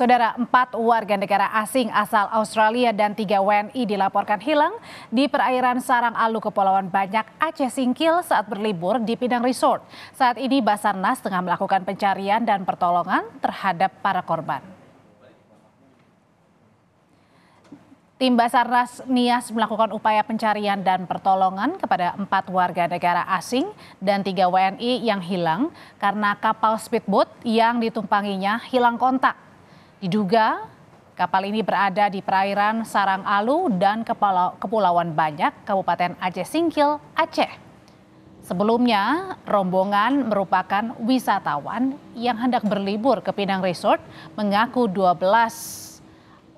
Saudara, empat warga negara asing asal Australia dan tiga WNI dilaporkan hilang di perairan Sarang Alu Kepulauan Banyak, Aceh Singkil saat berlibur di Pinang Resort. Saat ini Basarnas tengah melakukan pencarian dan pertolongan terhadap para korban. Tim Basarnas Nias melakukan upaya pencarian dan pertolongan kepada empat warga negara asing dan tiga WNI yang hilang karena kapal speedboat yang ditumpanginya hilang kontak. Diduga kapal ini berada di perairan Sarang Alu dan Kepulauan Banyak, Kabupaten Aceh Singkil, Aceh. Sebelumnya, rombongan merupakan wisatawan yang hendak berlibur ke Pinang Resort mengaku 12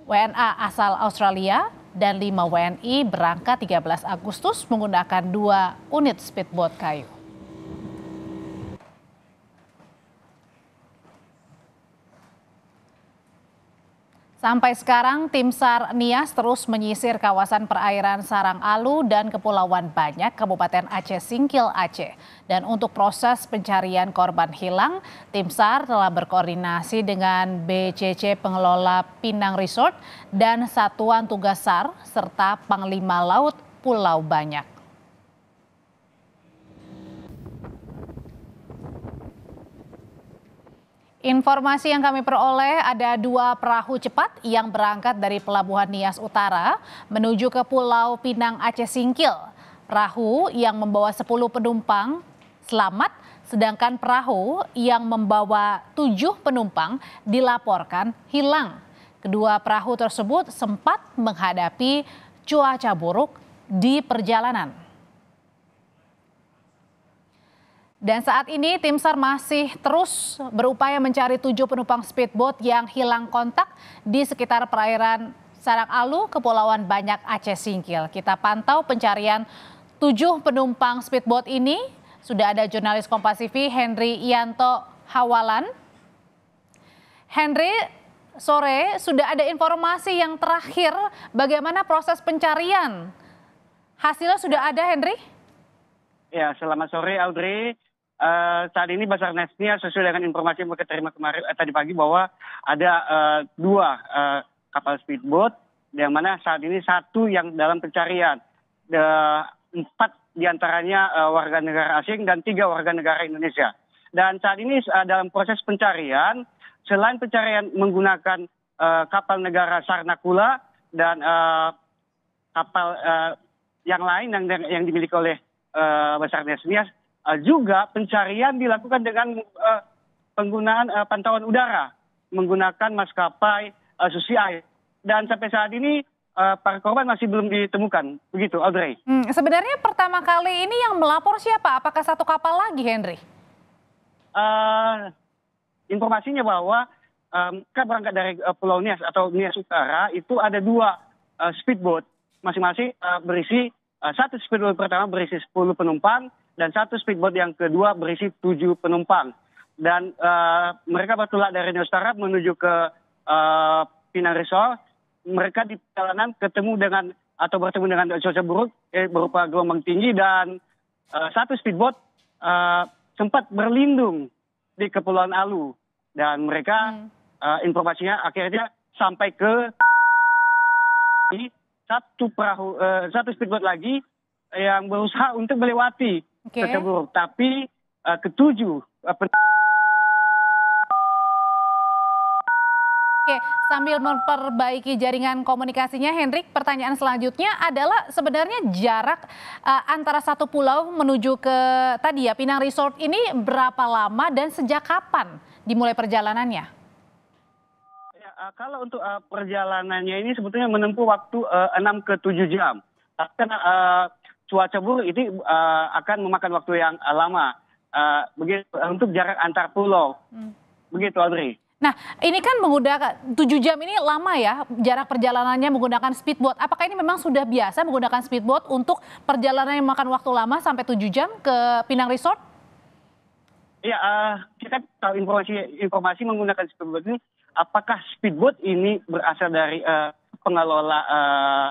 WNA asal Australia dan 5 WNI berangkat 13 Agustus menggunakan dua unit speedboat kayu. Sampai sekarang tim SAR Nias terus menyisir kawasan perairan Sarang Alu dan Kepulauan Banyak, Kabupaten Aceh Singkil, Aceh. Dan untuk proses pencarian korban hilang, tim SAR telah berkoordinasi dengan BCC Pengelola Pinang Resort dan Satuan Tugas SAR serta Panglima Laut Pulau Banyak. Informasi yang kami peroleh ada dua perahu cepat yang berangkat dari Pelabuhan Nias Utara menuju ke Pulau Pinang Aceh Singkil. Perahu yang membawa 10 penumpang selamat, sedangkan perahu yang membawa tujuh penumpang dilaporkan hilang. Kedua perahu tersebut sempat menghadapi cuaca buruk di perjalanan. Dan saat ini tim SAR masih terus berupaya mencari tujuh penumpang speedboat yang hilang kontak di sekitar perairan Sarang Alu, Kepulauan Banyak Aceh Singkil. Kita pantau pencarian tujuh penumpang speedboat ini. Sudah ada jurnalis Kompas TV Henry Yanto Hawalan. Henry, sore sudah ada informasi yang terakhir bagaimana proses pencarian. Hasilnya sudah ada Henry? Ya, selamat sore Audrey. Uh, saat ini Basarnasnya sesuai dengan informasi yang mereka terima kemarin eh, tadi pagi bahwa ada uh, dua uh, kapal speedboat yang mana saat ini satu yang dalam pencarian. The, empat di antaranya uh, warga negara asing dan tiga warga negara Indonesia. Dan saat ini uh, dalam proses pencarian selain pencarian menggunakan uh, kapal negara Sarnakula dan uh, kapal uh, yang lain yang yang dimiliki oleh uh, Basarnas uh, juga pencarian dilakukan dengan uh, penggunaan uh, pantauan udara menggunakan maskapai uh, susi air dan sampai saat ini uh, para korban masih belum ditemukan begitu Audrey. Hmm, sebenarnya pertama kali ini yang melapor siapa? Apakah satu kapal lagi Henry? Uh, informasinya bahwa um, kan berangkat dari uh, Pulau Nias atau Nias Utara itu ada dua uh, speedboat masing-masing uh, berisi uh, satu speedboat pertama berisi 10 penumpang dan satu speedboat yang kedua berisi tujuh penumpang. Dan uh, mereka bertolak dari Nusantara menuju ke uh, Pinang Resort. Mereka di perjalanan ketemu dengan atau bertemu dengan cuaca buruk eh, berupa gelombang tinggi dan uh, satu speedboat uh, sempat berlindung di Kepulauan Alu dan mereka hmm. uh, informasinya akhirnya sampai ke satu perahu uh, satu speedboat lagi yang berusaha untuk melewati okay. tersebut. Tapi uh, ketujuh uh, Oke, sambil memperbaiki jaringan komunikasinya, Hendrik, pertanyaan selanjutnya adalah sebenarnya jarak uh, antara satu pulau menuju ke tadi ya Pinang Resort ini berapa lama dan sejak kapan dimulai perjalanannya? Ya, uh, kalau untuk uh, perjalanannya ini sebetulnya menempuh waktu uh, 6 ke 7 jam. Karena uh, cuaca buruk itu uh, akan memakan waktu yang uh, lama uh, begitu untuk jarak antar pulau. Hmm. Begitu Audrey. Nah, ini kan menggunakan 7 jam ini lama ya jarak perjalanannya menggunakan speedboat. Apakah ini memang sudah biasa menggunakan speedboat untuk perjalanan yang makan waktu lama sampai 7 jam ke Pinang Resort? Iya, uh, kita tahu informasi informasi menggunakan speedboat ini. Apakah speedboat ini berasal dari uh, pengelola uh,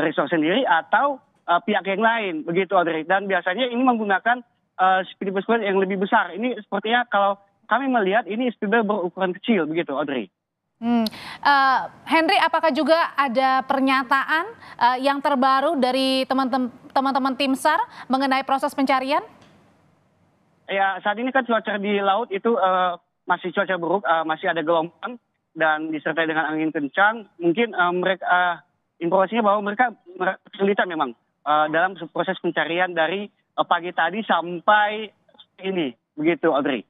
resort sendiri atau uh, pihak yang lain begitu Audrey dan biasanya ini menggunakan uh, speedboat yang lebih besar ini sepertinya kalau kami melihat ini speedboat berukuran kecil begitu Audrey. Hmm. Uh, Henry, apakah juga ada pernyataan uh, yang terbaru dari teman-teman tim SAR mengenai proses pencarian? Ya, saat ini kan cuaca di laut itu uh, masih cuaca buruk, uh, masih ada gelombang dan disertai dengan angin kencang. Mungkin uh, mereka uh, informasinya bahwa mereka kesulitan memang dalam proses pencarian dari uh, pagi tadi sampai ini, begitu, Audrey.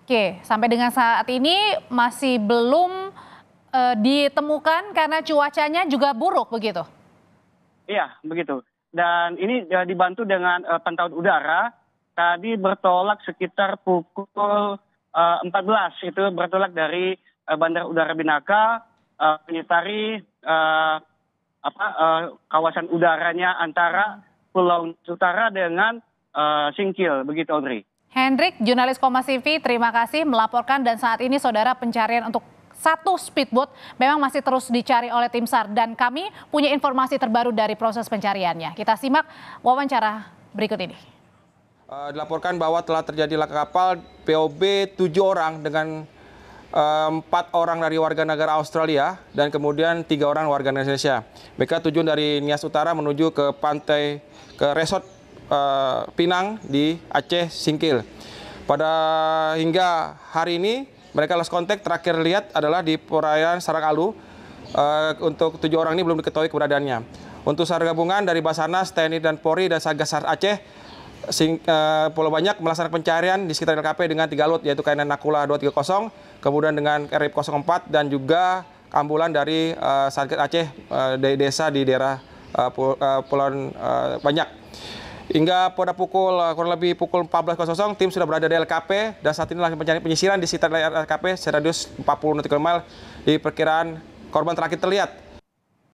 Oke, sampai dengan saat ini masih belum uh, ditemukan karena cuacanya juga buruk begitu. Iya, begitu. Dan ini uh, dibantu dengan uh, pantauan udara. Tadi bertolak sekitar pukul uh, 14 itu bertolak dari uh, Bandara Udara Binaka uh, menyetari uh, apa uh, kawasan udaranya antara Pulau Utara dengan uh, Singkil begitu Audrey. Hendrik, jurnalis Kompas TV, terima kasih melaporkan dan saat ini saudara pencarian untuk satu speedboat memang masih terus dicari oleh tim SAR dan kami punya informasi terbaru dari proses pencariannya. Kita simak wawancara berikut ini. Uh, dilaporkan bahwa telah terjadi laka kapal POB tujuh orang dengan empat orang dari warga negara Australia dan kemudian tiga orang warga Indonesia. Mereka tujuan dari Nias Utara menuju ke pantai ke resort uh, Pinang di Aceh Singkil. Pada hingga hari ini mereka lost contact terakhir lihat adalah di perairan Sarang Alu. Uh, untuk tujuh orang ini belum diketahui keberadaannya. Untuk SAR gabungan dari Basarnas, TNI dan Polri dan Satgas Aceh Sing, uh, Pulau Banyak melaksanakan pencarian di sekitar LKP dengan tiga lot yaitu KNN Nakula 230, kemudian dengan RIP 04 dan juga ambulan dari uh, Satgas Aceh uh, desa di daerah uh, Pulau uh, Banyak. Hingga pada pukul eh, kurang lebih pukul 14.00 tim sudah berada di LKP dan saat ini lagi mencari penyisiran di sekitar LKP seradius 40 nautical mile di perkiraan korban terakhir terlihat